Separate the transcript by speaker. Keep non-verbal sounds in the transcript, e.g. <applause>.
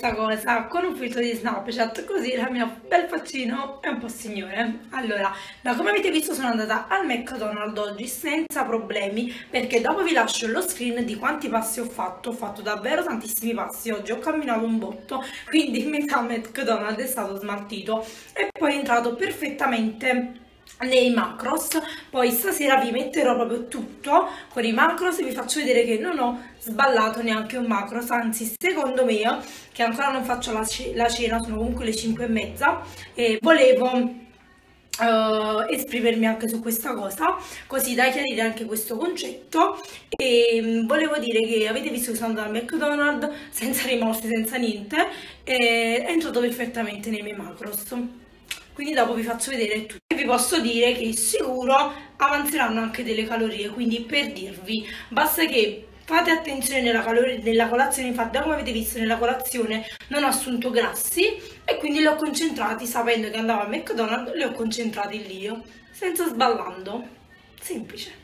Speaker 1: questa cosa con un filtro di Snapchat così la mia bel faccino è un po' signore. Allora da come avete visto sono andata al McDonald's oggi senza problemi perché dopo vi lascio lo screen di quanti passi ho fatto. Ho fatto davvero tantissimi passi oggi ho camminato un botto quindi <laughs> metà McDonald's è stato smaltito e poi è entrato perfettamente nei macros poi stasera vi metterò proprio tutto con i macros e vi faccio vedere che non ho sballato neanche un macros anzi secondo me che ancora non faccio la, la cena sono comunque le 5 e mezza e volevo Uh, esprimermi anche su questa cosa così da chiarire anche questo concetto. E um, volevo dire che avete visto che sono andata al McDonald's senza rimorsi senza niente e è entrato perfettamente nei miei macros quindi dopo vi faccio vedere tutto e vi posso dire che sicuro avanzeranno anche delle calorie quindi per dirvi basta che fate attenzione nella, nella colazione infatti come avete visto nella colazione non ho assunto grassi e quindi li ho concentrati sapendo che andavo a McDonald's li ho concentrati lì io senza sballando. Semplice